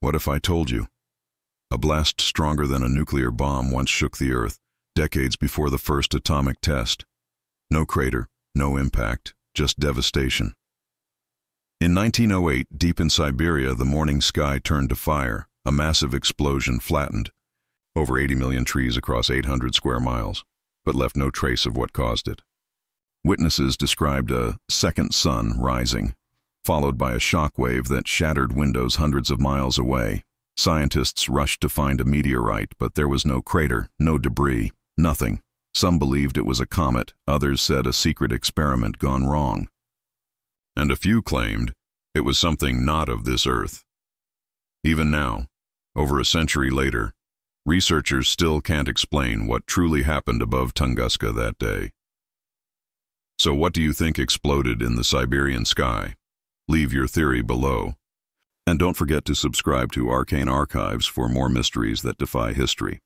What if I told you? A blast stronger than a nuclear bomb once shook the Earth, decades before the first atomic test. No crater, no impact, just devastation. In 1908, deep in Siberia, the morning sky turned to fire. A massive explosion flattened over 80 million trees across 800 square miles, but left no trace of what caused it. Witnesses described a second sun rising, followed by a shock wave that shattered windows hundreds of miles away. Scientists rushed to find a meteorite, but there was no crater, no debris, nothing. Some believed it was a comet, others said a secret experiment gone wrong. And a few claimed it was something not of this earth. Even now, over a century later, researchers still can't explain what truly happened above Tunguska that day. So what do you think exploded in the Siberian sky? Leave your theory below. And don't forget to subscribe to Arcane Archives for more mysteries that defy history.